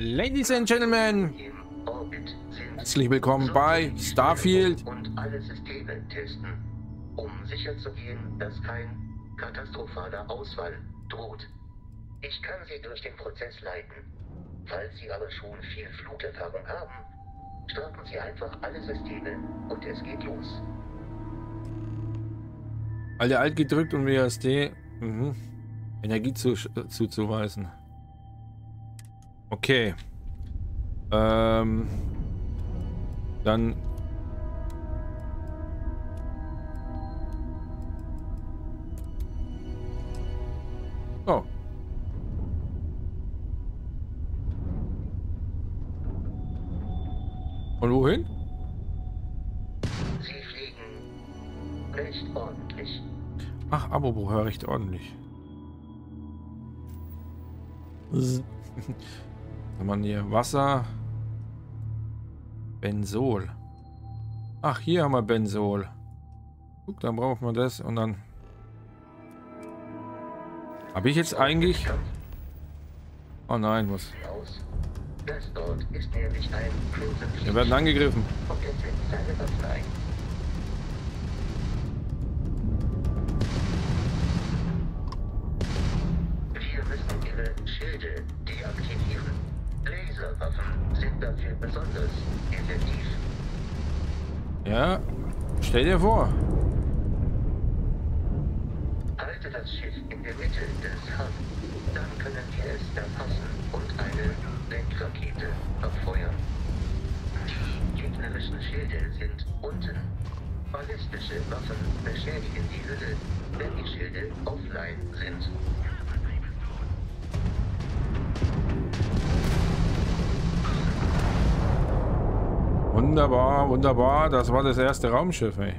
Ladies and Gentlemen, herzlich willkommen bei Starfield. Und alle Systeme testen, um sicherzugehen, dass kein katastrophaler Ausfall droht. Ich kann Sie durch den Prozess leiten. Falls Sie aber schon viel Flugerfahrung haben, starten Sie einfach alle Systeme und es geht los. Alle Alt gedrückt und WSD mhm. Energie zu, zuzuweisen. Okay. Ähm, dann Oh. Und wohin? Sie fliegen recht ordentlich. Ach, Abo hör recht ordentlich. S- Kann man hier Wasser. Benzol. Ach, hier haben wir Benzol. Guck, dann braucht man das und dann. Habe ich jetzt eigentlich. Oh nein, was? Wir werden angegriffen. Und Stell dir vor. Halte das Schiff in der Mitte des Hub. Dann können wir es erfassen und eine Lenkrakete abfeuern. Die gegnerischen Schilde sind unten. Ballistische Waffen beschädigen die Hülle, wenn die Schilde offline sind. Wunderbar, wunderbar. Das war das erste Raumschiff, ey.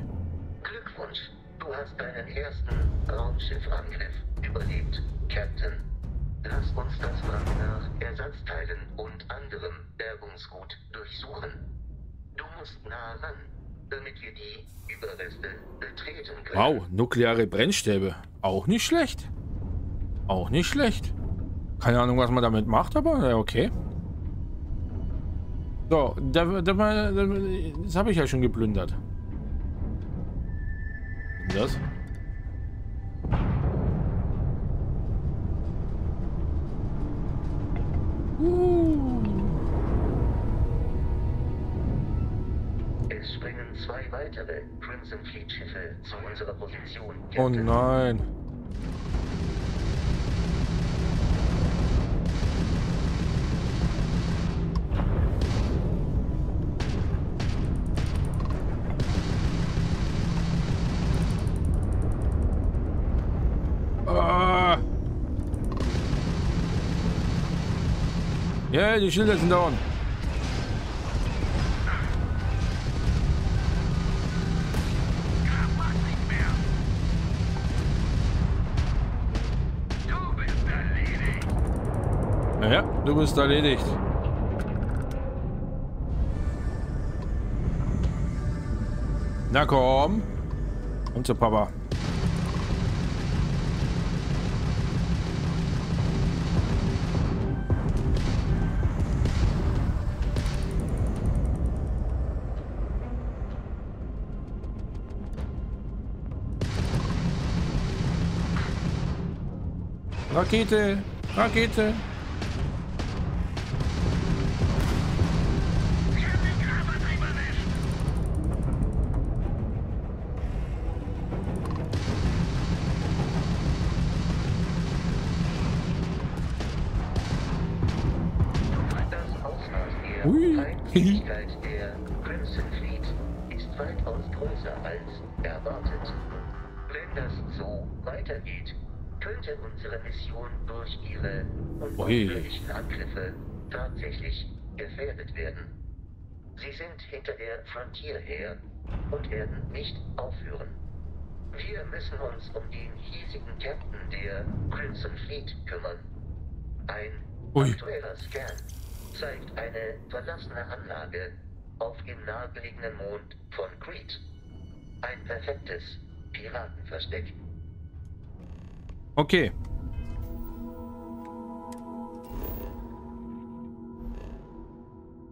Glückwunsch, du hast deinen ersten Raumschiffangriff überlebt, Captain. Lass uns das Wrack nach Ersatzteilen und anderem Bergungsgut durchsuchen. Du musst nah ran, damit wir die Überreste betreten können. Wow, nukleare Brennstäbe. Auch nicht schlecht. Auch nicht schlecht. Keine Ahnung, was man damit macht, aber ja, okay. So, da, da, da, das habe ich ja schon geplündert. Das? Uh. Es springen zwei weitere Crimson Fleet Schiffe zu unserer Position. Oh nein. Ja, die Schilder sind down. Naja, du bist erledigt. Na komm. Komm zu Papa. Rakete, Rakete. Ui. Feindseligkeit der Crimson Fleet ist weitaus größer als erwartet. Wenn das so weitergeht, könnte unsere Mission durch ihre unaufhörlichen Angriffe tatsächlich gefährdet werden. Sie sind hinter der Frontier her und werden nicht aufhören. Wir müssen uns um den hiesigen Captain der Crimson Fleet kümmern. Ein Ui. aktueller Scan zeigt eine verlassene Anlage auf dem nahegelegenen Mond von Crete. Ein perfektes Piratenversteck. Okay.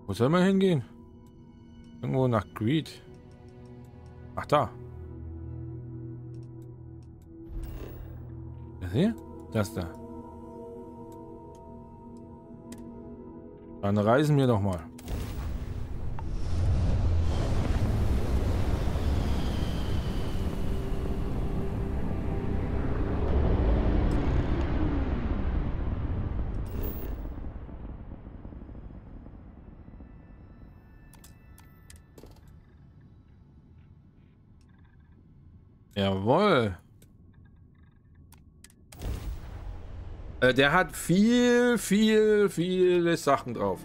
Wo soll man hingehen? Irgendwo nach Greed. Ach, da. Das hier? Das da. Dann reisen wir doch mal. Jawohl. Äh, der hat viel, viel, viele Sachen drauf.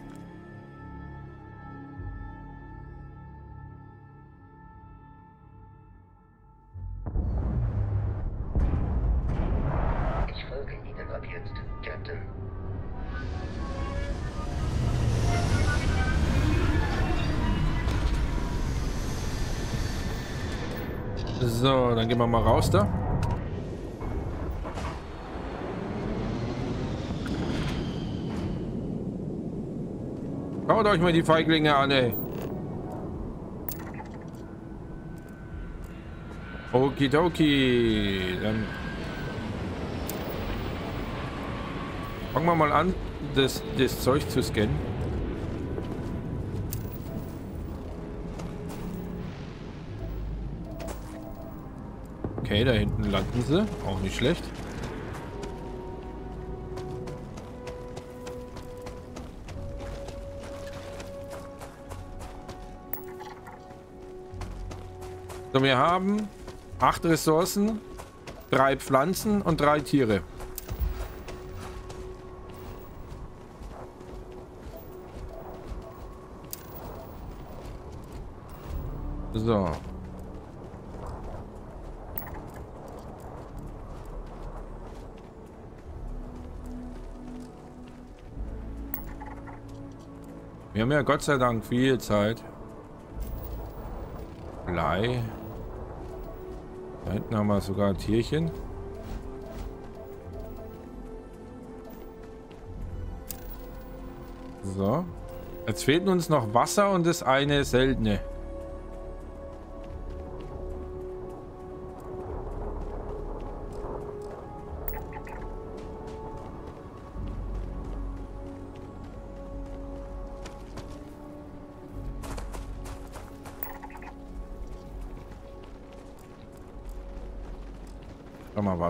So, dann gehen wir mal raus da. Schaut euch mal die Feiglinge an, ey. Okidoki. Dann fangen wir mal an, das, das Zeug zu scannen. Okay, da hinten landen sie. Auch nicht schlecht. So, wir haben acht Ressourcen, drei Pflanzen und drei Tiere. So. Wir haben ja Gott sei Dank viel Zeit. Blei. Da hinten haben wir sogar ein Tierchen. So. Jetzt fehlt uns noch Wasser und das eine seltene.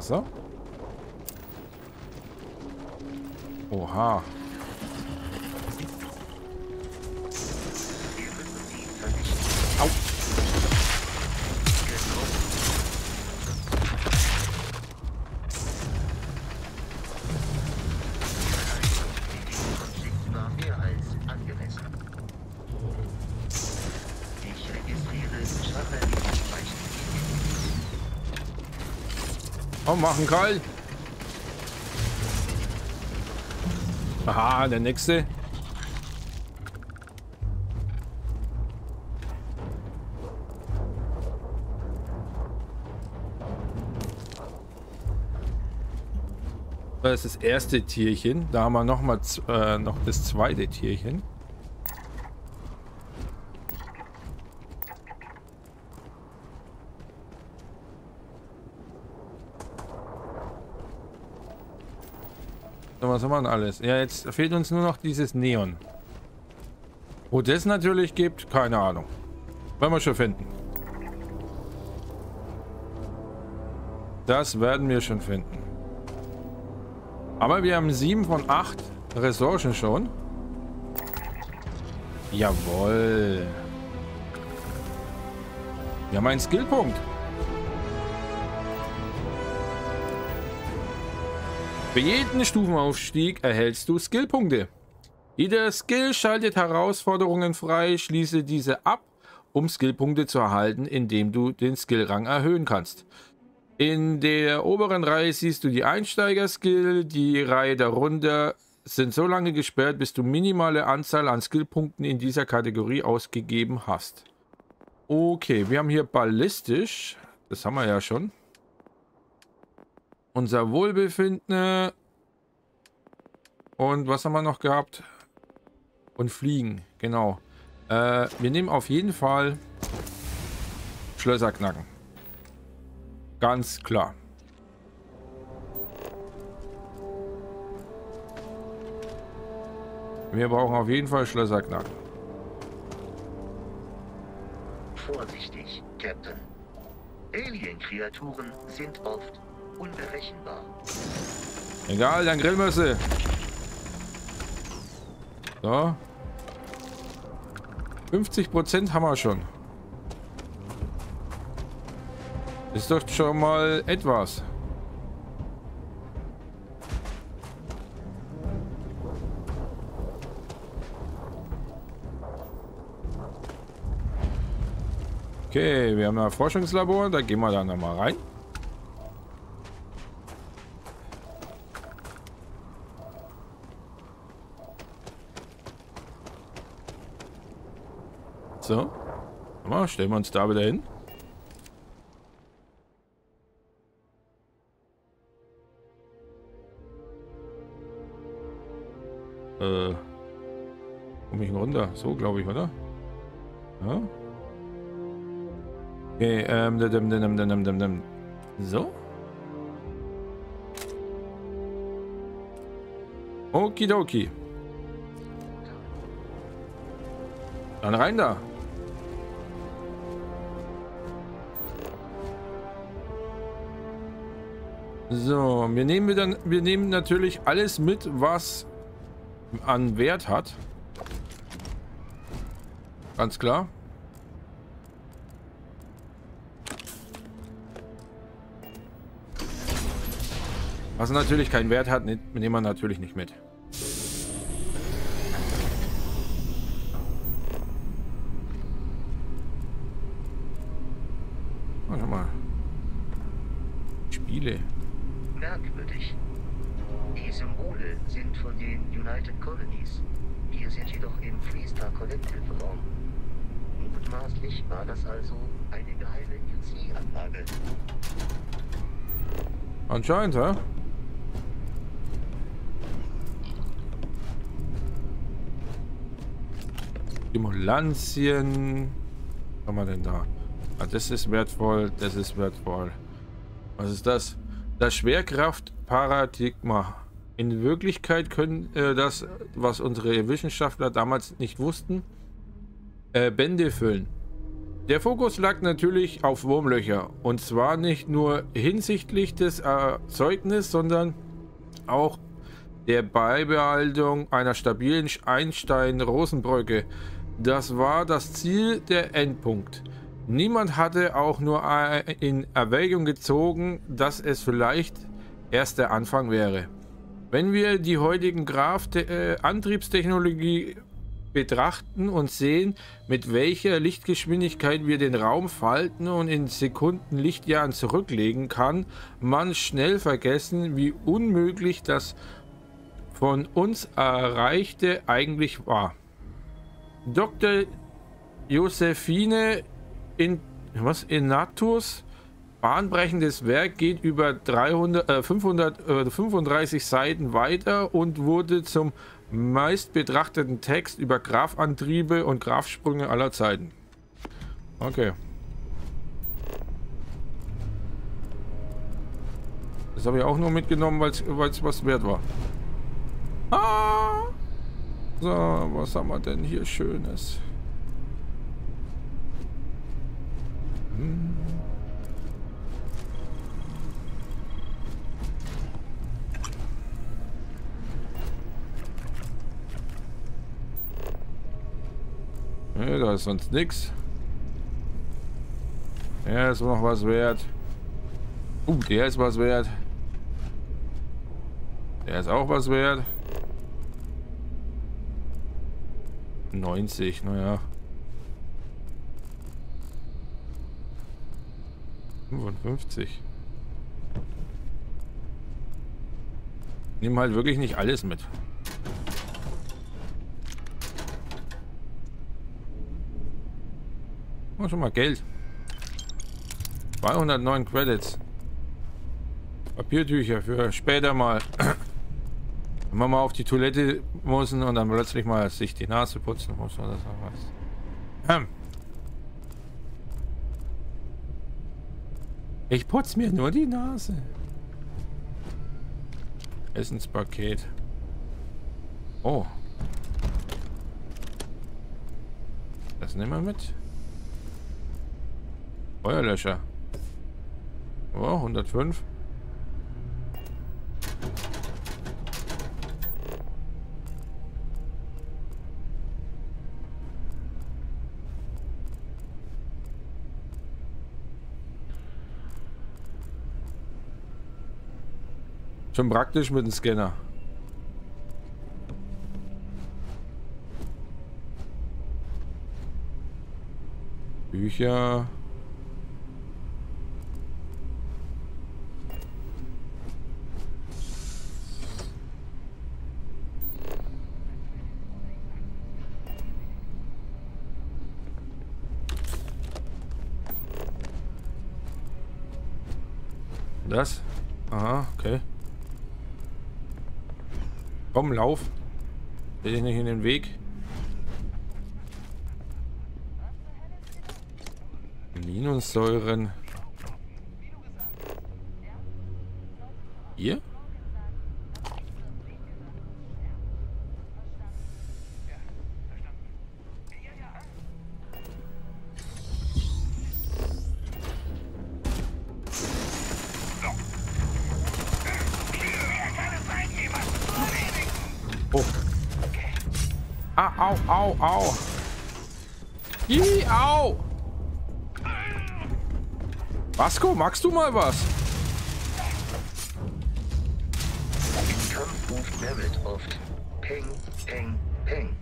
Wasser. Oha. Oh, machen kalt. Aha, der nächste. Das ist das erste Tierchen. Da haben wir noch mal äh, noch das zweite Tierchen. Was haben wir denn alles? Ja, jetzt fehlt uns nur noch dieses Neon. Wo das natürlich gibt, keine Ahnung. Werden wir schon finden. Das werden wir schon finden. Aber wir haben sieben von acht Ressourcen schon. Jawohl. Wir haben einen Skillpunkt. Für jeden Stufenaufstieg erhältst du Skillpunkte. Jeder Skill schaltet Herausforderungen frei, schließe diese ab, um Skillpunkte zu erhalten, indem du den Skillrang erhöhen kannst. In der oberen Reihe siehst du die Einsteiger-Skill, die Reihe darunter sind so lange gesperrt, bis du minimale Anzahl an Skillpunkten in dieser Kategorie ausgegeben hast. Okay, wir haben hier ballistisch, das haben wir ja schon. Unser Wohlbefinden. Und was haben wir noch gehabt? Und fliegen, genau. Äh, wir nehmen auf jeden Fall Schlösser knacken. Ganz klar. Wir brauchen auf jeden Fall Schlösser knacken. Vorsichtig, Captain. Alien-Kreaturen sind oft unberechenbar. Egal, dann Grillmüsse. So. 50% haben wir schon. Ist doch schon mal etwas. Okay, wir haben ein Forschungslabor, da gehen wir dann nochmal rein. So. Mal, stellen wir uns da wieder hin. Äh. Komme ich runter? So, glaube ich, oder? Ja. Okay, ähm, dim, dim, dim, dim, dim. So. Okidoki. Dann rein da. So, wir nehmen wir dann, wir nehmen natürlich alles mit, was an Wert hat. Ganz klar. Was natürlich keinen Wert hat, nehmen wir natürlich nicht mit. Oh, schau mal. Spiele. Merkwürdig. Die Symbole sind von den United Colonies. Wir sind jedoch im Freestar Collective Raum. Mutmaßlich war das also eine geheime UC-Anlage. Anscheinend, hä? Stimulantien. Was haben wir denn da? Ah, das ist wertvoll, das ist wertvoll. Was ist das? Das Schwerkraftparadigma. In Wirklichkeit können äh, das, was unsere Wissenschaftler damals nicht wussten, äh, Bände füllen. Der Fokus lag natürlich auf Wurmlöcher. Und zwar nicht nur hinsichtlich des Erzeugnisses, sondern auch der Beibehaltung einer stabilen Einstein-Rosenbrücke das war das Ziel, der Endpunkt. Niemand hatte auch nur in Erwägung gezogen, dass es vielleicht erst der Anfang wäre. Wenn wir die heutigen Graf-Antriebstechnologie betrachten und sehen, mit welcher Lichtgeschwindigkeit wir den Raum falten und in Sekunden Lichtjahren zurücklegen, kann man schnell vergessen, wie unmöglich das von uns Erreichte eigentlich war. Dr. Josephine in, was, Inatus bahnbrechendes Werk geht über 300, äh, 535 äh, Seiten weiter und wurde zum meist betrachteten Text über Grafantriebe und Grafsprünge aller Zeiten. Okay. Das habe ich auch nur mitgenommen, weil es was wert war. Ah! So, was haben wir denn hier Schönes? Hm. Ne, da ist sonst nichts. Der ist noch was wert. Uh, der ist was wert. Der ist auch was wert. 90, naja. 55. Nehmen halt wirklich nicht alles mit. Oh, schon mal Geld. 209 Credits. Papiertücher für später mal. Wenn man mal auf die Toilette muss und dann plötzlich mal sich die Nase putzen muss oder so was. Hm. Ich putze mir nur die Nase. Essenspaket. Oh. Das nehmen wir mit. Feuerlöscher. Oh, 105. Schon praktisch mit dem Scanner. Bücher. Das? Aha, okay. Komm, lauf. Stell dich nicht in den Weg. Aminosäuren. Vasco, magst du mal was? Im Kampf ruft Barrett oft Peng, Peng, Peng.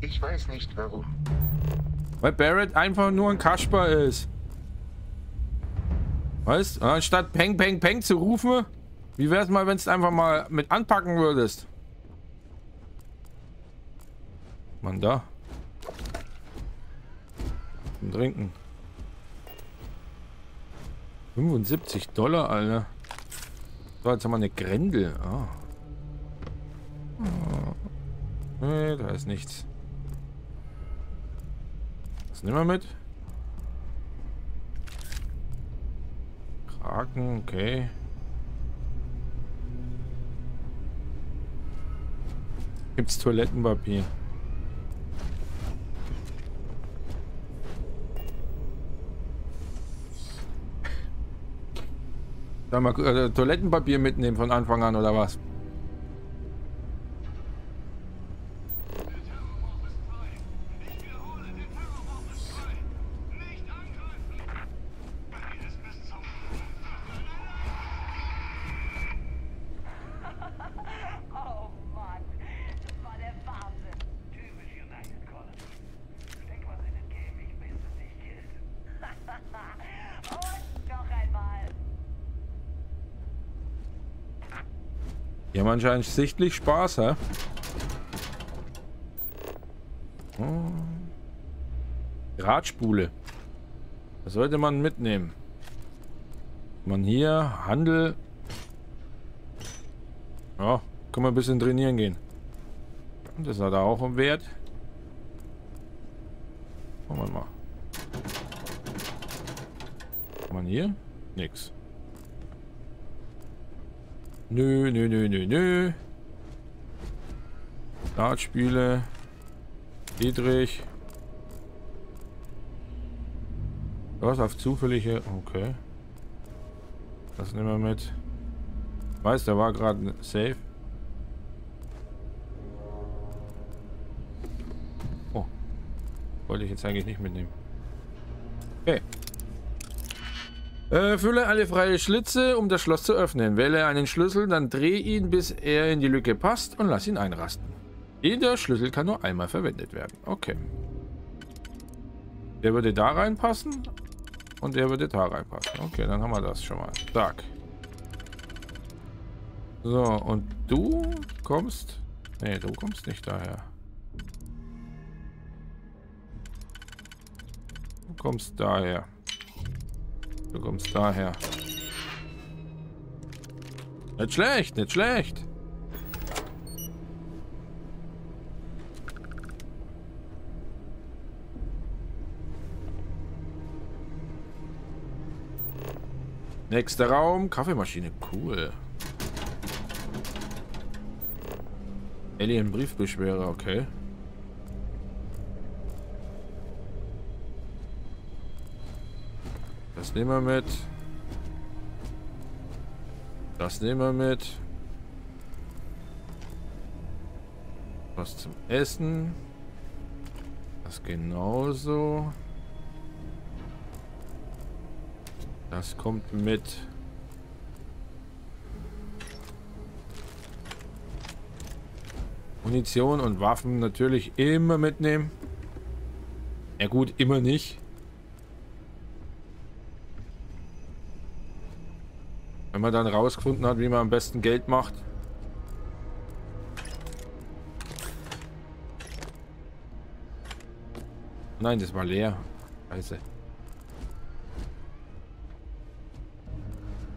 Ich weiß nicht warum. Weil Barrett einfach nur ein Kasper ist. Weißt du? Anstatt Peng, Peng, Peng zu rufen, wie wär's mal, wenn du einfach mal mit anpacken würdest? Mann, da. Zum Trinken. 75 Dollar, Alter. So, jetzt haben wir eine Grendel. Ah. Oh. Nee, da ist nichts. Was nehmen wir mit? Kraken, okay. Gibt's Toilettenpapier? Soll mal äh, Toilettenpapier mitnehmen von Anfang an oder was? Oh Mann, das war der Wahnsinn. Typisch United Colony. Steck was in den Käfig, bis es nicht gilt. Und noch einmal. Die haben anscheinend sichtlich Spaß, hä? Oh. Radspule. Das sollte man mitnehmen. Man hier, Handel. Ja, können wir ein bisschen trainieren gehen. Das hat auch einen Wert. Schauen wir mal. Man hier? Nix. Nö, nö, nö, nö, nö. Dartspiele. Dietrich. Was auf zufällige. Okay. Das nehmen wir mit. Weiß, der war gerade safe. Oh. Wollte ich jetzt eigentlich nicht mitnehmen. Okay. Äh, fülle alle freie Schlitze, um das Schloss zu öffnen. Wähle einen Schlüssel, dann dreh ihn, bis er in die Lücke passt und lass ihn einrasten. Jeder Schlüssel kann nur einmal verwendet werden. Okay. Der würde da reinpassen und der würde da reinpassen. Okay, dann haben wir das schon mal. Zack. So, und du kommst... Nee, du kommst nicht daher. Du kommst daher. Du kommst daher. Nicht schlecht, nicht schlecht. Nächster Raum, Kaffeemaschine, cool. Alien Briefbeschwerer, okay. Das nehmen wir mit. Das nehmen wir mit. Was zum Essen. Das genauso. Das kommt mit. Munition und Waffen natürlich immer mitnehmen. Ja gut, immer nicht. Wenn man dann rausgefunden hat, wie man am besten Geld macht. Nein, das war leer. Scheiße.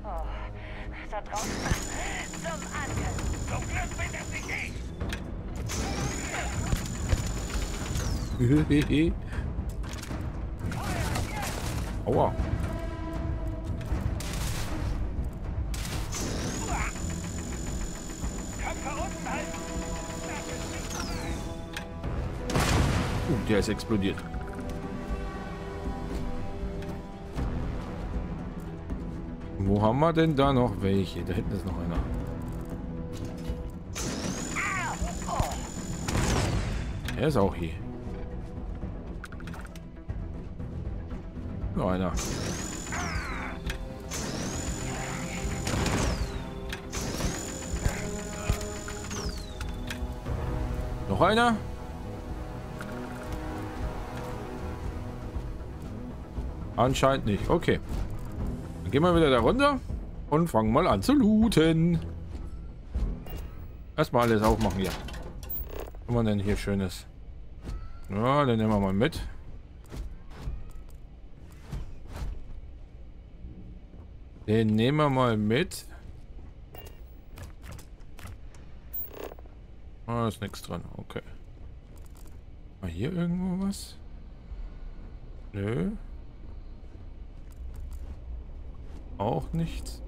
Oh, da draußen. Zum Angriff. Zum Glück bin das nicht ich. Aua. Der ist explodiert. Wo haben wir denn da noch welche? Da hinten ist noch einer. Er ist auch hier. Noch einer. Noch einer? Anscheinend nicht. Okay. Dann gehen wir wieder da runter und fangen mal an zu looten. Erstmal alles aufmachen hier. Was haben wir denn hier Schönes? Ja, den nehmen wir mal mit. Den nehmen wir mal mit. Ah, ist nichts dran. Okay. Mal hier irgendwo was? Nö. Auch nichts.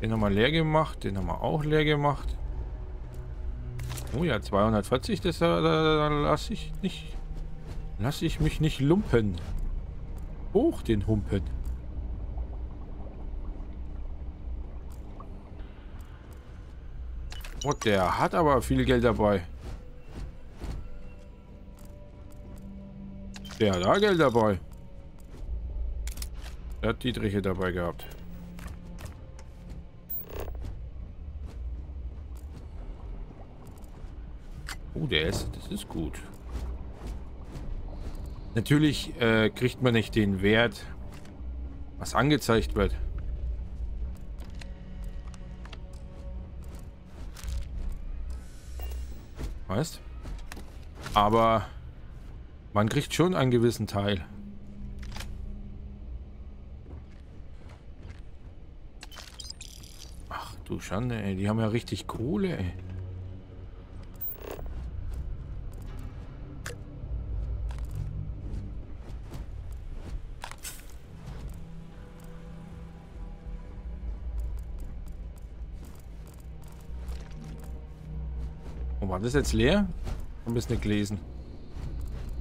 Den haben wir leer gemacht. Den haben wir auch leer gemacht. Oh ja, 240, das da, da, da lasse ich nicht. Lasse ich mich nicht lumpen. Hoch den Humpen. Oh, der hat aber viel Geld dabei. Der hat da Geld dabei. Der hat Dietriche dabei gehabt. Oh, der ist, das ist gut. Natürlich äh, kriegt man nicht den Wert, was angezeigt wird. Weißt? Aber man kriegt schon einen gewissen Teil. Ach du Schande, ey. Die haben ja richtig Kohle, ey. Oh, war das jetzt leer? Ein bisschen nicht gelesen.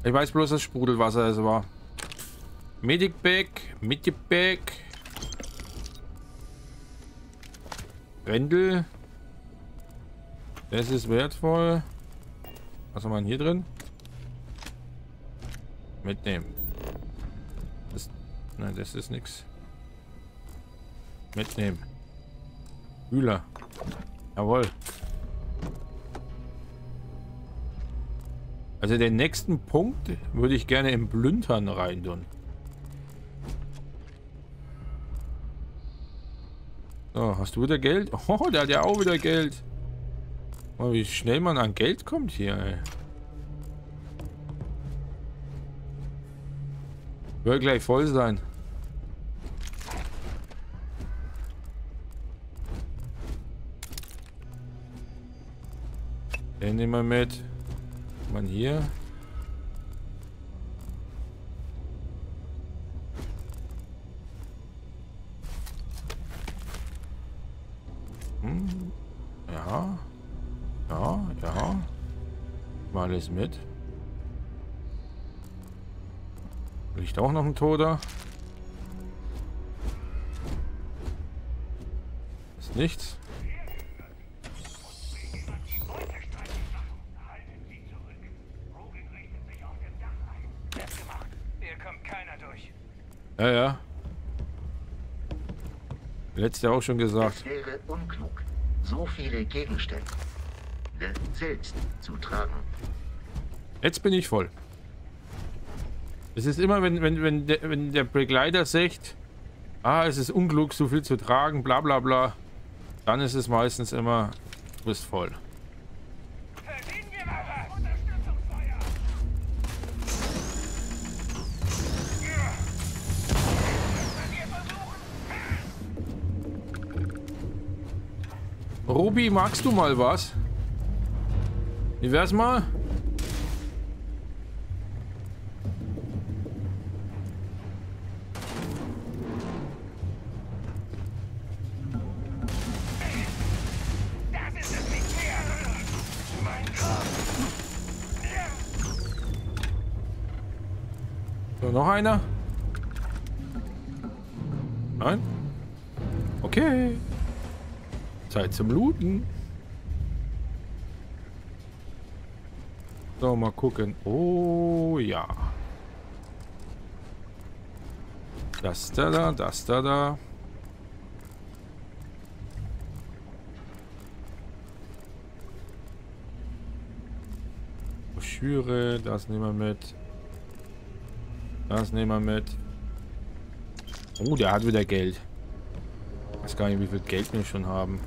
Ich weiß bloß, dass Sprudelwasser es war. Medic-Bag, Medic-Bag. Brendel. Das ist wertvoll. Was haben wir hier drin? Mitnehmen. Das, nein, das ist nichts. Mitnehmen. Hühler. Jawohl. Also den nächsten Punkt würde ich gerne im Blüntern rein tun. Hast du wieder Geld? Oh, der hat ja auch wieder Geld. Oh, wie schnell man an Geld kommt hier, ey. Wird gleich voll sein. Den nehmen wir mit. Man hier. Alles mit. Liegt auch noch ein Toter. Ist nichts. Halten Sie zurück. Rogan richtet sich auf dem Dach ein. Festgemacht. Hier kommt keiner durch. Ja, ja. Letzte auch schon gesagt. Es wäre unklug, so viele Gegenstände selbst zu tragen. Jetzt bin ich voll. Es ist immer, wenn, wenn, wenn, der, wenn der Begleiter sagt, ah, es ist unklug, so viel zu tragen, bla bla bla, dann ist es meistens immer, du bist voll. Ruby, magst du mal was? Wie wär's mal? Noch einer? Nein? Okay. Zeit zum Looten. So, mal gucken. Oh, ja. Das da da, das da da. Broschüre, das nehmen wir mit. Das nehmen wir mit. Oh, der hat wieder Geld. Ich weiß gar nicht, wie viel Geld wir schon haben.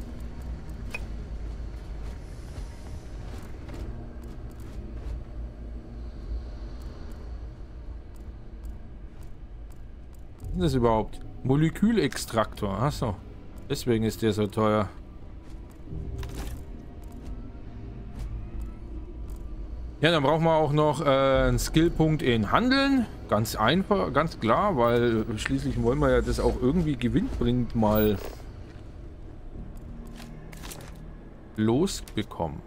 Was ist das überhaupt? Molekülextraktor. Achso. Deswegen ist der so teuer. Ja, dann brauchen wir auch noch äh, einen Skillpunkt in Handeln. Ganz einfach, ganz klar, weil schließlich wollen wir ja das auch irgendwie gewinnbringend mal losbekommen.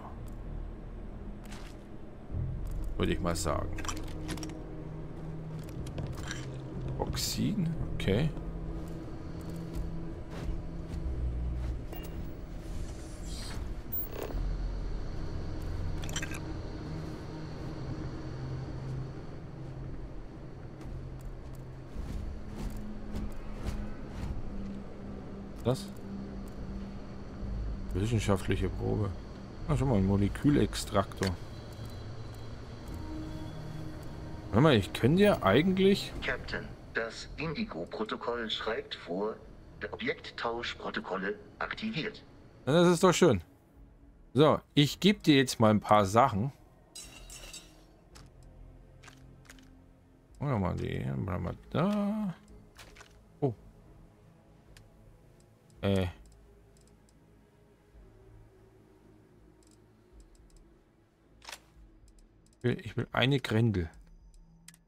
Würde ich mal sagen. Oxin, okay. Das? Wissenschaftliche Probe. Ah, schon mal ein Molekülextraktor. Warte mal, ich könnte ja eigentlich... Captain, das Indigo-Protokoll schreibt vor, Objekttauschprotokolle aktiviert. Das ist doch schön. So, ich gebe dir jetzt mal ein paar Sachen. Wir mal die. Wir da. Oh. Äh. Ich will, ich will eine Grendel.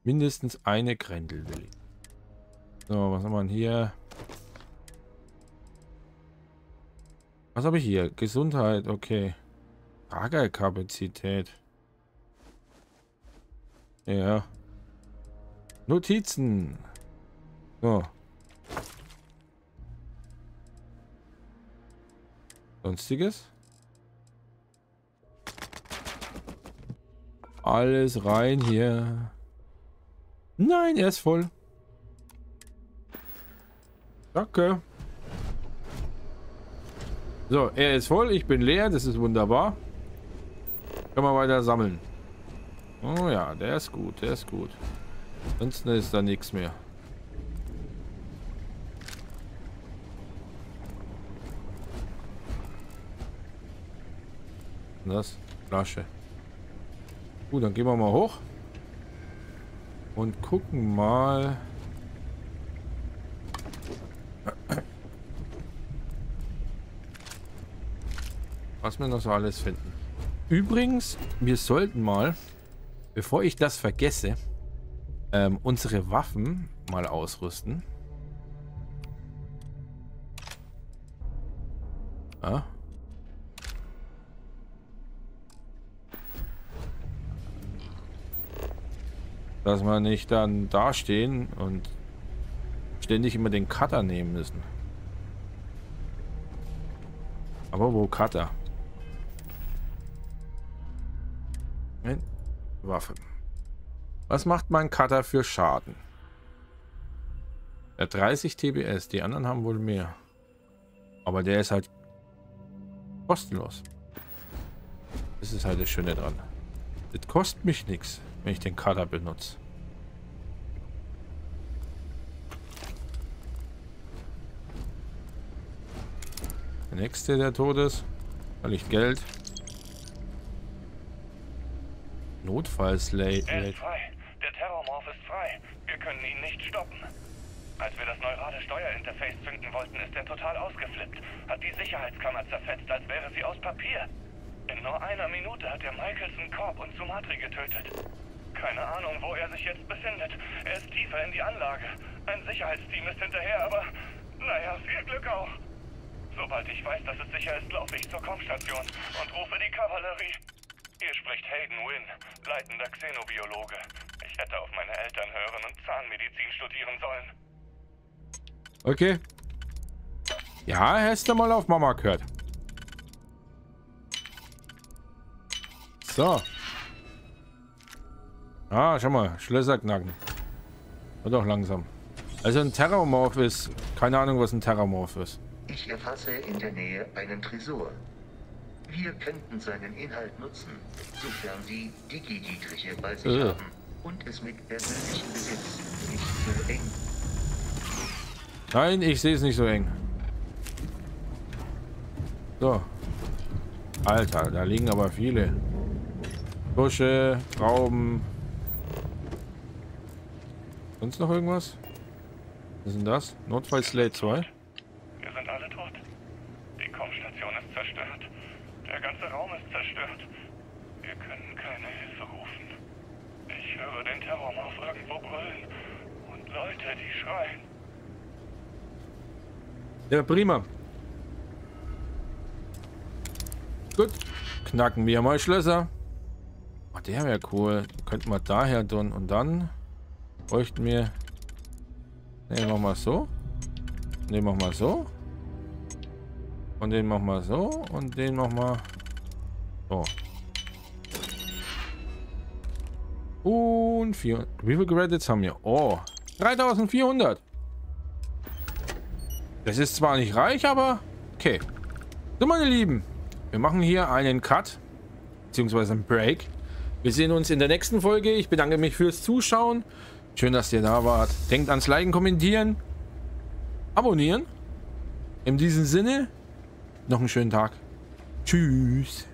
Mindestens eine Grendel will ich. So, was haben wir denn hier? Was habe ich hier? Gesundheit, okay. Lagerkapazität. Ja. Notizen. So. Sonstiges? Alles rein hier. Nein, er ist voll. Danke. So, er ist voll, ich bin leer, das ist wunderbar. Können wir weiter sammeln. Oh ja, der ist gut, der ist gut. Ansonsten ist da nichts mehr. Das Flasche. Gut, dann gehen wir mal hoch. Und gucken mal. Was wir noch so alles finden. Übrigens, wir sollten mal, bevor ich das vergesse, ähm, unsere Waffen mal ausrüsten. Ja. Dass wir nicht dann dastehen und ständig immer den Cutter nehmen müssen. Aber wo Cutter? Nein, Waffe. Was macht mein Cutter für Schaden? Er hat 30 TBS, die anderen haben wohl mehr. Aber der ist halt kostenlos. Das ist halt das Schöne dran. Das kostet mich nichts, wenn ich den Cutter benutze. Der nächste, der tot ist. Da liegt Geld. Notfallslate. Er. Der Terrormorph ist frei. Wir können ihn nicht stoppen. Als wir das neurale Steuerinterface zünden wollten, ist er total ausgeflippt. Hat die Sicherheitskammer zerfetzt, als wäre sie aus Papier. In nur einer Minute hat er Michelson, Korb und Sumatri getötet. Keine Ahnung, wo er sich jetzt befindet. Er ist tiefer in die Anlage. Ein Sicherheitsteam ist hinterher, aber naja, viel Glück auch. Sobald ich weiß, dass es sicher ist, laufe ich zur Kopfstation und rufe die Kavallerie. Hier spricht Hayden Wynn, leitender Xenobiologe. Ich hätte auf meine Eltern hören und Zahnmedizin studieren sollen. Okay. Ja, hast du mal auf Mama gehört. So. Ah, schau mal, Schlösser knacken. Wird doch langsam. Also ein Terrormorph ist... Keine Ahnung, was ein Terrormorph ist. Ich erfasse in der Nähe einen Tresor. Wir könnten seinen Inhalt nutzen, sofern Sie Digi-Dietriche bei sich Äh. haben und es mit persönlichem Besitz nicht so eng. Nein, ich sehe es nicht so eng. So. Alter, da liegen aber viele. Busche, Trauben. Sonst noch irgendwas? Was ist denn das? Notfall-Slate 2? Wir sind alle tot. Die Kopfstation ist zerstört. Der ganze Raum ist zerstört. Wir können keine Hilfe rufen. Ich höre den Terrormorph irgendwo brüllen. Und Leute, die schreien. Ja, prima. Gut. Knacken wir mal Schlösser. Oh, der wäre cool. Könnten wir daher tun. Und dann bräuchten wir... Ne, machen wir so. Den machen wir so. Und den machen wir so. Und den machen wir so. Und vier. Wie viele Credits haben wir? Oh, 3400. Das ist zwar nicht reich, aber okay. So, meine Lieben, wir machen hier einen Cut, beziehungsweise einen Break. Wir sehen uns in der nächsten Folge. Ich bedanke mich fürs Zuschauen. Schön, dass ihr da wart. Denkt ans Liken, Kommentieren, Abonnieren. In diesem Sinne, noch einen schönen Tag. Tschüss.